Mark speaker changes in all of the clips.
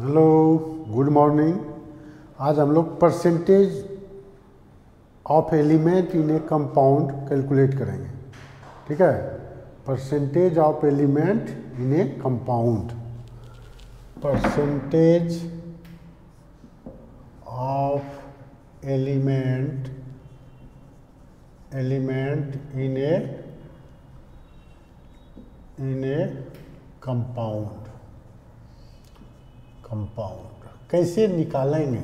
Speaker 1: Hello good morning आज हम लोग percentage of element in a compound calculate करेंगे। ठीक है? Percentage of element in a compound percentage of element element in a in a compound compound कैसे निकालेंगे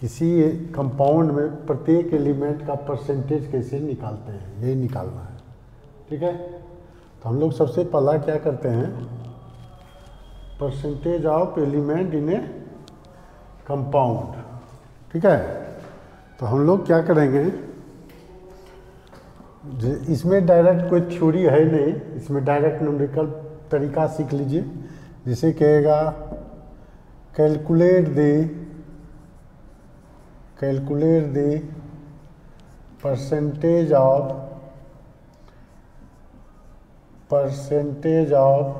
Speaker 1: किसी कंपाउंड में प्रत्येक एलिमेंट का परसेंटेज कैसे निकालते हैं? यही निकालना है। ठीक है? तो हम लोग सबसे पहला क्या करते हैं? Percentage of element in a compound ठीक है? तो हम लोग क्या करेंगे? इसमें डायरेक्ट कोई थ्योरी है नहीं? इसमें डायरेक्ट न्यूमेरिकल तरीका सीख लीजिए। जिसे कहेगा calculate the calculate the percentage of percentage of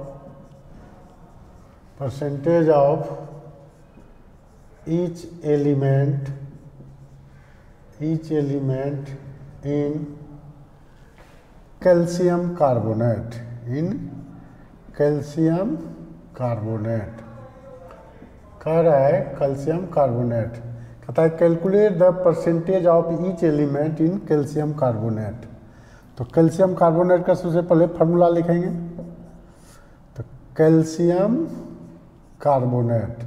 Speaker 1: percentage of each element each element in calcium carbonate in calcium carbonate कह रहा है कैल्शियम कार्बोनेट। कहता है calculate the percentage of each element in calcium carbonate तो calcium carbonate का सबसे पहले formula लिखेंगे। तो कैल्शियम कार्बोनेट।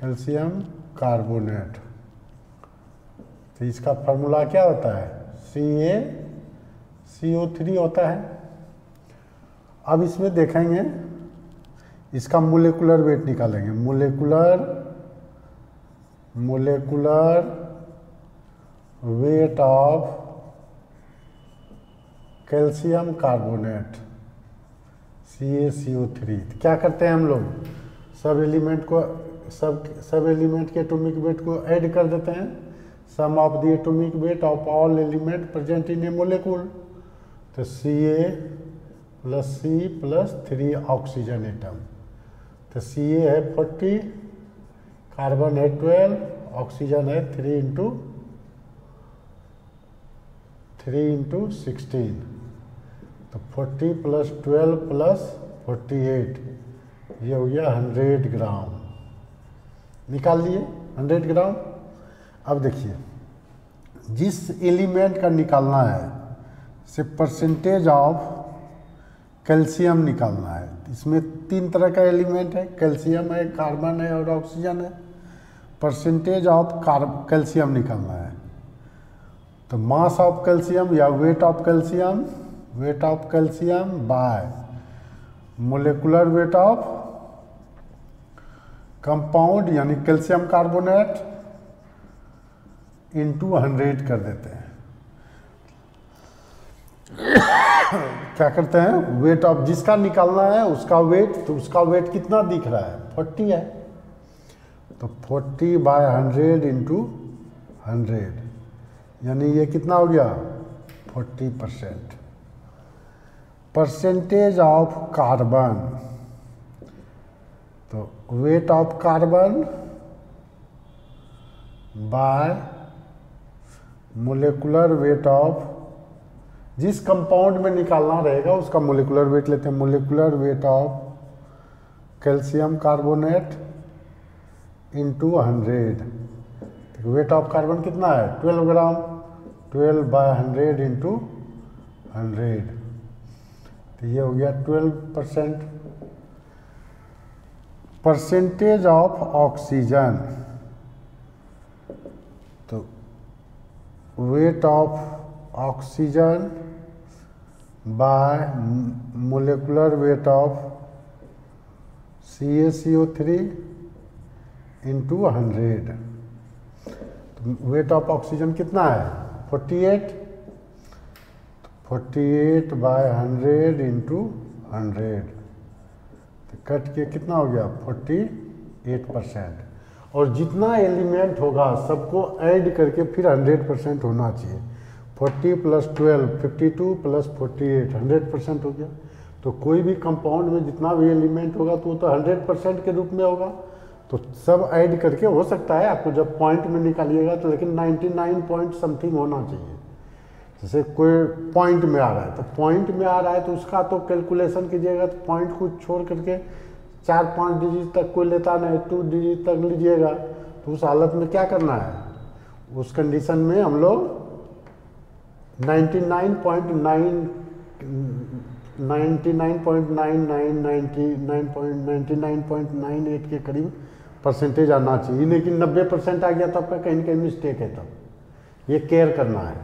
Speaker 1: Calcium carbonate. तो इसका फार्मूला क्या होता है? सी ए सी ओ थ्री होता है। अब इसमें देखेंगे। इसका मोलेकुलर वेट निकालेंगे। Molecular molecular weight of calcium carbonate C A C O three क्या करते हैं हम लोग? सब एलिमेंट को, सब सब एलिमेंट के एटॉमिक वेट को ऐड कर देते हैं। Sum of the atomic weight of all element present in a molecule तो C A plus C plus three oxygen atom तो सी ए है फोर्टी कार्बन है ट्वेल्व ऑक्सीजन है three into three into sixteen तो forty plus twelve plus forty eight ये हो गया hundred gram निकाल लिए हंड्रेड ग्राम अब देखिए, जिस एलिमेंट का निकालना है, से परसेंटेज ऑफ़ कैल्शियम निकालना है। इसमें तीन तरह का एलिमेंट है, कैल्शियम है, कार्बन है और ऑक्सीजन है। परसेंटेज ऑफ़ कार्ब कैल्शियम निकालना है। तो मास ऑफ़ कैल्शियम या weight of calcium, weight of calcium by molecular weight of compound, यानी कैल्शियम कार्बोनेट इनटू हंड्रेड कर देते हैं। क्या करते हैं? वेट ऑफ़ जिसका निकालना है, उसका वेट तो उसका वेट कितना दिख रहा है? फोर्टी है। तो forty by hundred into hundred यानी ये कितना हो गया? Forty percent percentage of carbon तो weight of carbon by molecular weight of जिस कंपाउंड में निकालना रहेगा, उसका मोलिकुलर वेट लेते हैं। Molecular weight of calcium carbonate into hundred weight of carbon कितना है? Twelve gram. Twelve by hundred into hundred तो ये हो गया twelve percent percentage of oxygen तो weight of oxygen by molecular weight of C A C O three into hundred weight of oxygen कितना है? Forty eight forty eight by hundred into hundred तो cut के कितना हो गया? Forty eight percent और जितना एलिमेंट होगा, सबको ऐड करके फिर हंड्रेड परसेंट होना चाहिए। Forty plus twelve, fifty two plus forty eight, hundred percent हो गया। तो कोई भी कंपाउंड में जितना भी एलिमेंट होगा तो वो तो हंड्रेड परसेंट के रूप में होगा। तो सब ऐड करके हो सकता है, आपको जब पॉइंट में निकालिएगा तो लेकिन 99 पॉइंट समथिंग होना चाहिए। जैसे कोई पॉइंट में आ रहा है तो पॉइंट में आ रहा है तो उसका तो कैलकुलेशन कीजिएगा तो पॉइंट को छोड़ करके चार पाँच डिजिट तक कोई लेता नहीं टू डिजिट तक लीजिएगा तो उस हालत में क्या करना है? उस कंडीशन में हम लोग 99.999999.98 के करीब परसेंटेज आना चाहिए लेकिन 90 परसेंट आ गया तो आपका कहीं ना कहीं मिस्टेक है तब ये केयर करना है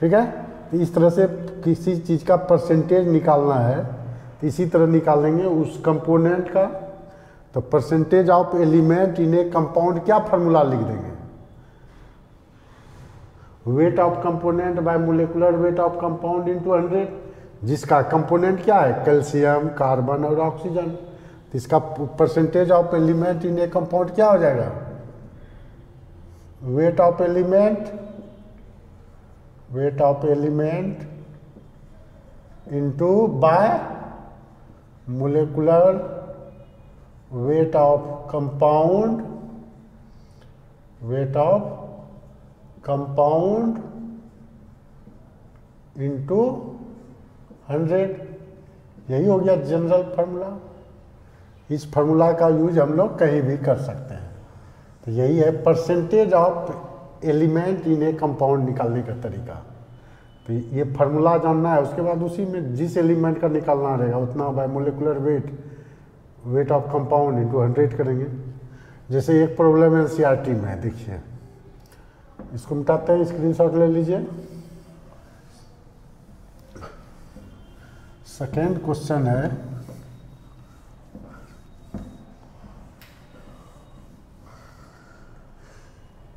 Speaker 1: ठीक है तो इस तरह से किसी चीज़ का परसेंटेज निकालना है तो इसी तरह निकालेंगे उस कंपोनेंट का तो percentage of element in a compound क्या फार्मूला लिख देंगे weight of component by molecular weight of compound into hundred जिसका कंपोनेंट क्या है? कैल्शियम कार्बन और ऑक्सीजन इसका percentage of element in a compound क्या हो जाएगा? Weight of element weight of element into by molecular weight of compound weight of compound into hundred यही हो गया जनरल फार्मूला इस फार्मूला का यूज़ हम लोग कहीं भी कर सकते हैं। तो यही है percentage of element in a compound निकालने का तरीका। तो ये फार्मूला जानना है, उसके बाद उसी में जिस एलिमेंट का निकालना रहेगा, उतना by molecular weight weight of compound into hundred करेंगे। जैसे एक प्रॉब्लम एन में है, देखिए। इसको मिटाते हैं स्क्रीनशॉट ले लीजिए। सेकेंड क्वेश्चन है।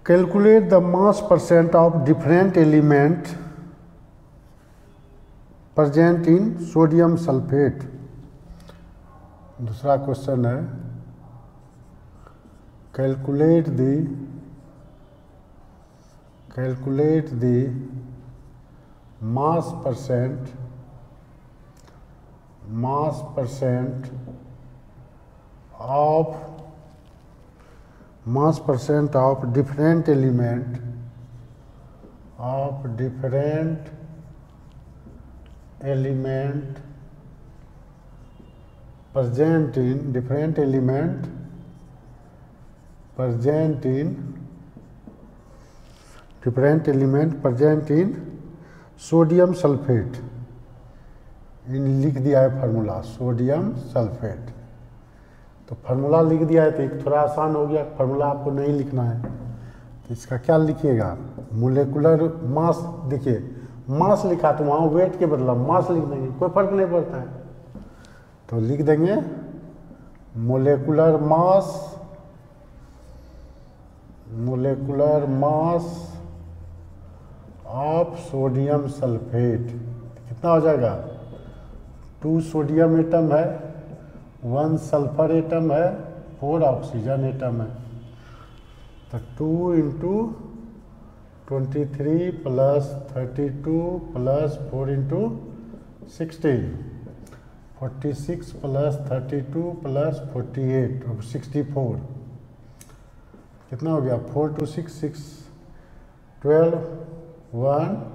Speaker 1: Calculate the mass percent of different element present in sodium sulphate दूसरा क्वेश्चन है। Calculate the calculate the mass percent mass percent of mass percent of different element of different element present in different element present in different element present in sodium sulphate इन लिख दिया है formula sodium sulphate तो formula लिख दिया है तो एक थोड़ा आसान हो गया फार्मूला आपको नहीं लिखना है। तो इसका क्या लिखिएगा? मोलेकुलर मास देखिए मास लिखा तो वहाँ वेट के बदला मास लिख देंगे, कोई फ़र्क नहीं पड़ता है। तो लिख देंगे molecular mass molecular mass of sodium sulphate, कितना हो जाएगा? टू सोडियम एटम है, वन सल्फ़र एटम है, फोर ऑक्सीजन एटम है। तो two into twenty three plus thirty two plus four into sixteen. Forty six plus thirty two plus forty eight sixty four. कितना हो गया? Four two six six. Twelve one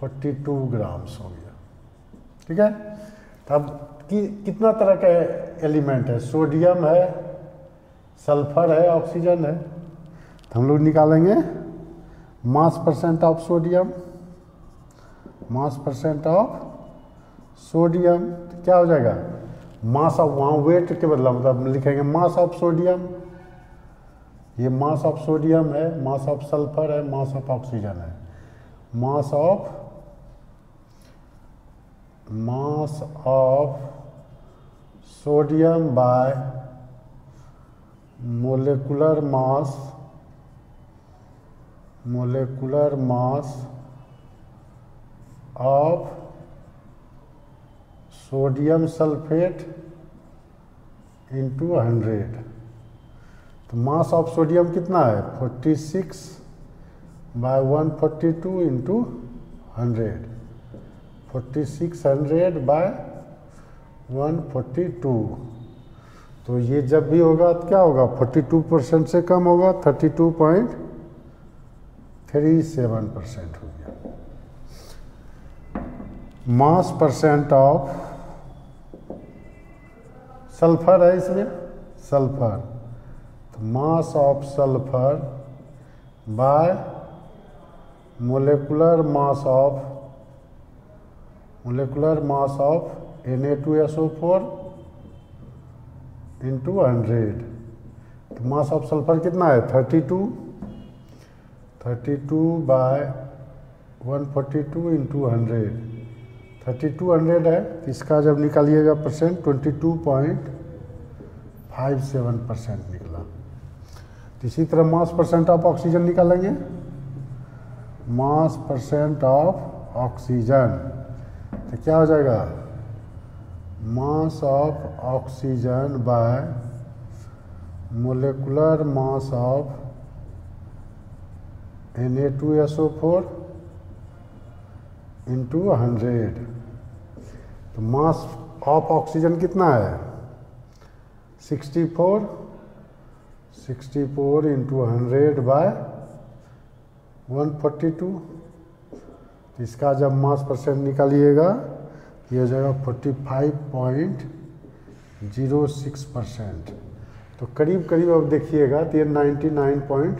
Speaker 1: forty two grams हो गया। ठीक है? तब कि, कितना तरह का एलिमेंट है? सोडियम है सल्फ़र है ऑक्सीजन है। तो हम लोग निकालेंगे mass percent of sodium mass percent of sodium. तो क्या हो जाएगा? मास ऑफ़ वहाँ वेट के बदला मतलब लिखेंगे मास ऑफ़ सोडियम ये मास ऑफ़ सोडियम है मास ऑफ़ सल्फ़र है मास ऑफ़ ऑक्सीजन है। Mass of mass of sodium by molecular mass molecular mass of sodium sulphate into hundred तो मास ऑफ़ सोडियम कितना है? Forty six by one forty two into hundred forty six hundred by 142 तो ये जब भी होगा तो क्या होगा? 42 परसेंट से कम होगा 32.37 परसेंट हो गया। मास परसेंट ऑफ़ सल्फ़र है इसमें? सल्फ़र तो mass of sulphur by molecular mass of molecular mass of Na2SO4 into hundred तो मास ऑफ़ सल्फ़र कितना है? 32 32 by 142 into hundred thirty two hundred है। इसका जब निकालिएगा percent twenty two point five seven percent निकला। इसी तरह मास परसेंट ऑफ़ ऑक्सीजन निकालेंगे। Mass percent of oxygen. तो क्या हो जाएगा? Mass of oxygen by molecular mass of Na2SO4 into hundred तो मास ऑफ़ ऑक्सीजन कितना है? 64 64 इंटू हंड्रेड बाय 142 तो इसका जब मास परसेंट निकालिएगा, ये हो जाएगा 45.06 परसेंट तो करीब करीब अब देखिएगा तो ये 99 पॉइंट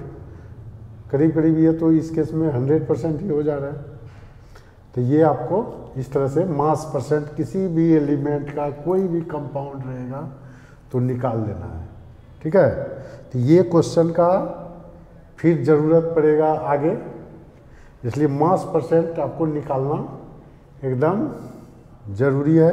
Speaker 1: करीब करीब ये तो इस केस में 100 परसेंट ही हो जा रहा है। तो ये आपको इस तरह से मास परसेंट किसी भी एलिमेंट का कोई भी कंपाउंड रहेगा तो निकाल लेना है। ठीक है? तो ये क्वेश्चन का फिर ज़रूरत पड़ेगा आगे। इसलिए मास परसेंट आपको निकालना एकदम ज़रूरी है।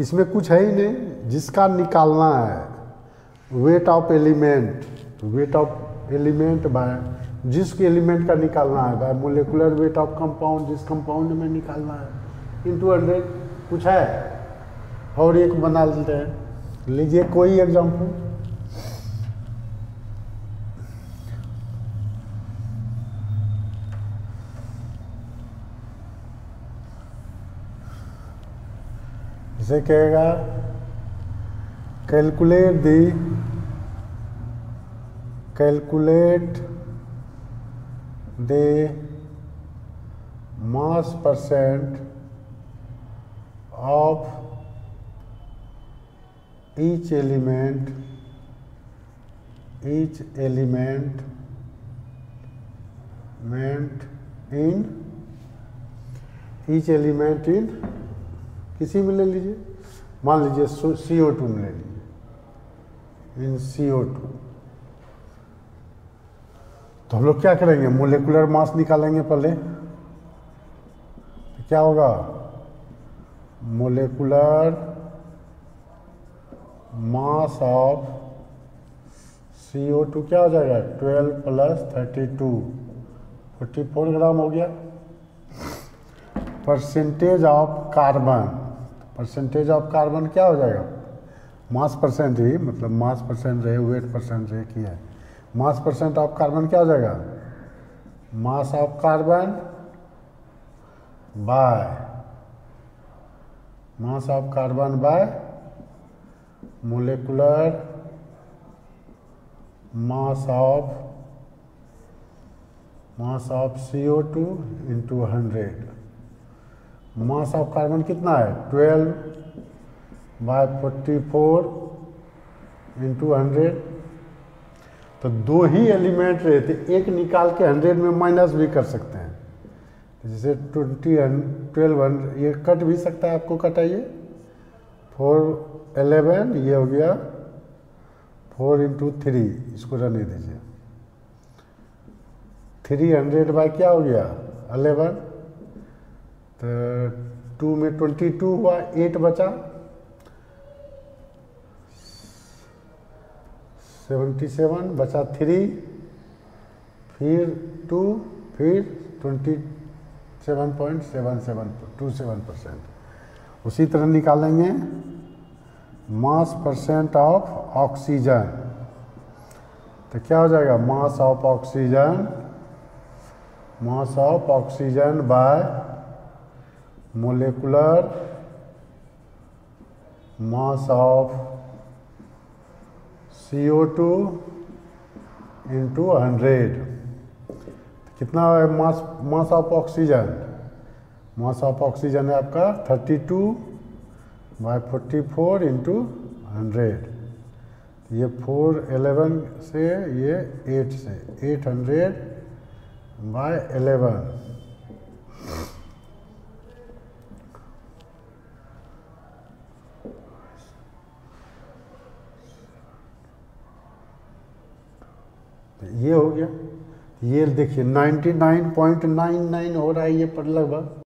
Speaker 1: इसमें कुछ है ही नहीं, जिसका निकालना है weight of element weight of element by जिस एलिमेंट का निकालना है by molecular weight of compound जिस कंपाउंड में निकालना है इन टू हंड्रेड कुछ है। और एक बना लेते हैं। लीजिए कोई एग्ज़ाम्पल ऐसे कहेगा calculate the calculate the mass percent of each element each element meant in each element in किसी में ले लीजिए। मान लीजिए सी ओ टू में ले लीजिए। इन सी ओ टू तो हम लोग क्या करेंगे? मोलिकुलर मास निकालेंगे पहले। तो क्या होगा? Molecular mass of C O two क्या हो जाएगा? Twelve plus thirty two forty four gram हो गया। Percentage of carbon percentage of carbon क्या हो जाएगा? मास परसेंट ही मतलब मास परसेंट रहे वेट परसेंट रहे किया है? मास परसेंट ऑफ़ कार्बन क्या हो जाएगा? Mass of carbon by mass of carbon by molecular mass of mass of C O two into hundred mass of carbon कितना है? Twelve by forty four into hundred. तो दो ही एलिमेंट रहे थे, एक निकाल के हंड्रेड में माइनस भी कर सकते हैं। जैसे ट्वेंटी ट्वेल्व हंड्रेड ये कट भी सकता है आपको कटाइए। फोर एलेवन ये हो गया। फोर इंटू थ्री, इसको रहने दीजिए। थ्री हंड्रेड बाय क्या हो गया? अलेवन तो टू में ट्वेंटी टू हुआ, एट बचा। सेवेंटी सेवन बचा थ्री, फिर टू, फिर twenty seven point seven seven, two seven percent. उसी तरह निकालेंगे। Mass percent of oxygen. तो क्या हो जाएगा? Mass of oxygen, mass of oxygen by molecular mass of C O two into hundred कितना है mass mass of oxygen mass of oxygen है आपका thirty two by forty four into hundred ये four eleven से ये eight से eight hundred by eleven ये हो गया ये देखिए 99.99 हो रहा है ये पर लगभग।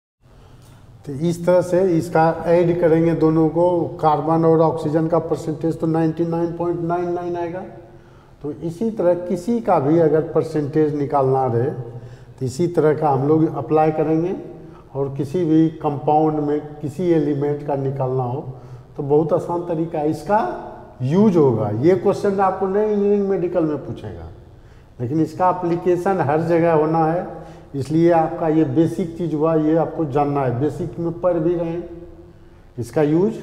Speaker 1: तो इस तरह से इसका ऐड करेंगे दोनों को कार्बन और ऑक्सीजन का परसेंटेज तो 99.99 आएगा। तो इसी तरह किसी का भी अगर परसेंटेज निकालना रहे तो इसी तरह का हम लोग अप्लाई करेंगे। और किसी भी कंपाउंड में किसी एलिमेंट का निकालना हो तो बहुत आसान तरीका है। इसका यूज़ होगा। ये क्वेश्चन आपको नहीं इंजीनियरिंग मेडिकल में पूछेगा। लेकिन इसका अप्लीकेशन हर जगह होना है। इसलिए आपका ये बेसिक चीज़ हुआ, ये आपको जानना है। बेसिक में पढ़ भी रहे इसका यूज़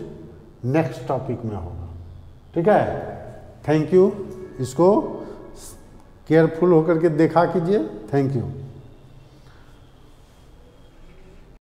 Speaker 1: नेक्स्ट टॉपिक में होगा। ठीक है? थैंक यू इसको केयरफुल होकर के देखा कीजिए। Thank you